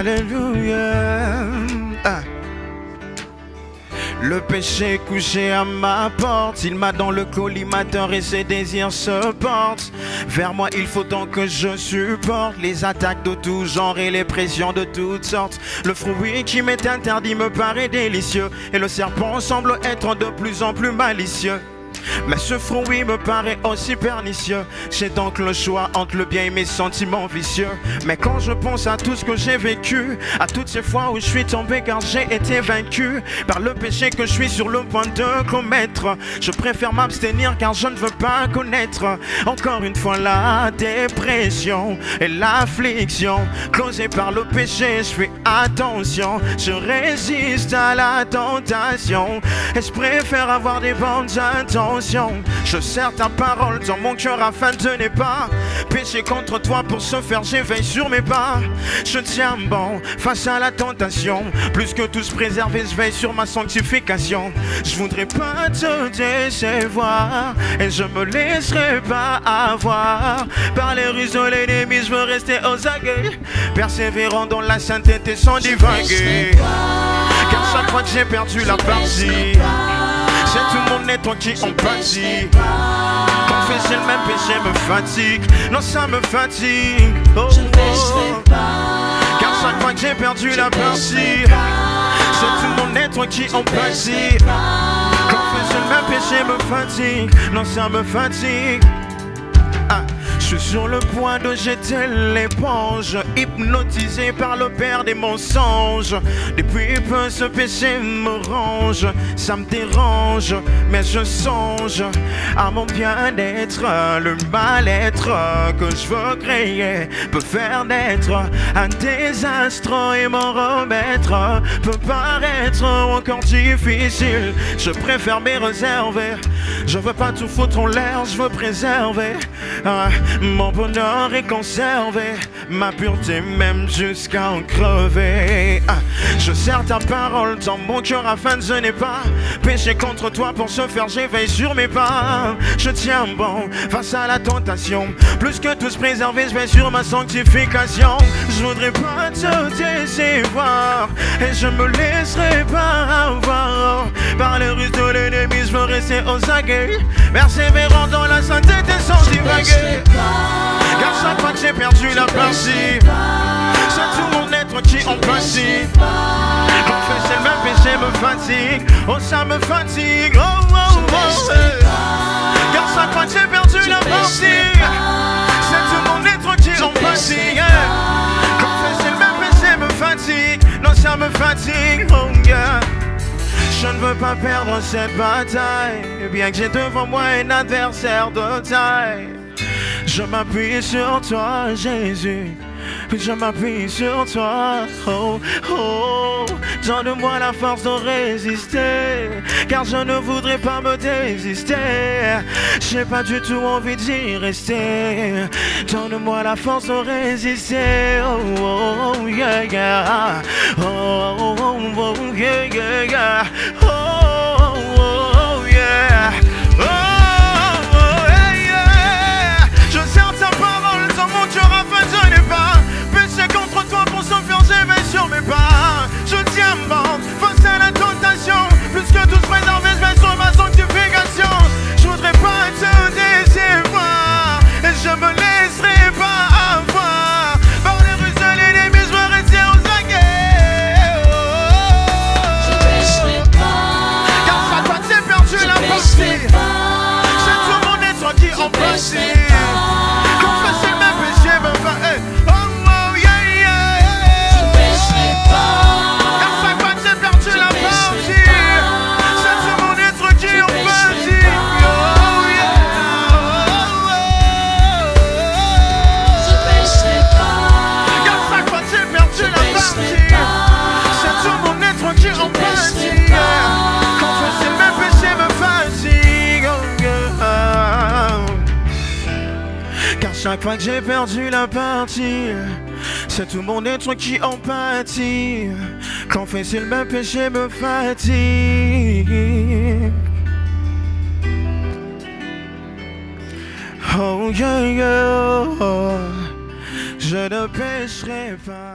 Alléluia. Ah. Le péché couché à ma porte, il m'a dans le collimateur et ses désirs se portent. Vers moi, il faut tant que je supporte les attaques de tout genre et les pressions de toutes sortes. Le fruit qui m'est interdit me paraît délicieux et le serpent semble être de plus en plus malicieux. Mais ce fruit me paraît aussi pernicieux. J'ai donc le choix entre le bien et mes sentiments vicieux. Mais quand je pense à tout ce que j'ai vécu, à toutes ces fois où je suis tombé car j'ai été vaincu par le péché que je suis sur le point de commettre, je préfère m'abstenir car je ne veux pas connaître encore une fois la dépression et l'affliction causée par le péché. Je fais attention, je résiste à la tentation et je préfère avoir des bonnes intentions. Je serre ta parole dans mon cœur afin de ne pas pécher contre toi pour se faire. J'éveille sur mes pas. Je tiens bon face à la tentation. Plus que tous préserver, je veille sur ma sanctification. Je voudrais pas te décevoir et je me laisserai pas avoir par les ruses de l'ennemi. Je veux rester aux aguets, persévérant dans la sainteté sans divaguer. Car chaque fois que j'ai perdu la partie. C'est tout mon être qui en pâtit. Confesser le même péché me fatigue. Non, ça me fatigue. Oh, oh. Car chaque fois que j'ai perdu la partie, c'est tout mon être qui en pâtit. Confesser le même péché me fatigue. Non, ça me fatigue. Je suis sur le point de jeter l'éponge, hypnotisé par le père des mensonges. Depuis peu, ce péché me range, ça me dérange, mais je songe à mon bien-être. Le mal-être que je veux créer peut faire naître un désastre et m'en remettre peut paraître encore difficile. Je préfère me réserver, je veux pas tout foutre en l'air, je veux préserver. Ah, mon bonheur est conservé, ma pureté même jusqu'à en crever. Ah, je sers ta parole dans mon cœur afin de n'ai pas péché contre toi pour se faire. J'éveille sur mes pas. Je tiens bon face à la tentation. Plus que tous préserver, je vais sur ma sanctification. Je voudrais pas te décevoir et je me laisserai pas avoir par les ruses de l'ennemi. Je veux rester aux persévérant dans la sainteté sans divaguer. Car chaque fois que j'ai perdu la partie, c'est tout mon être qui en pâtit. Confesser le même péché me fatigue, oh ça me fatigue, oh oh oh. Car chaque fois que j'ai perdu la partie, c'est tout mon être qui en pâtit. Confesser le même péché me fatigue, non ça me fatigue, oh yeah. Je ne veux pas perdre cette bataille, bien que j'ai devant moi un adversaire de taille. Je m'appuie sur toi, Jésus. Je m'appuie sur toi. Oh, oh. Donne-moi la force de résister. Car je ne voudrais pas me désister. J'ai pas du tout envie d'y rester. Donne-moi la force de résister. Oh, oh, oh yeah. Oh, oh, oh, oh yeah, yeah. Chaque fois que j'ai perdu la partie, c'est tout mon être qui en pâtit. Confesser le même péché me fatigue. Oh yeah, oh. je ne pécherai pas.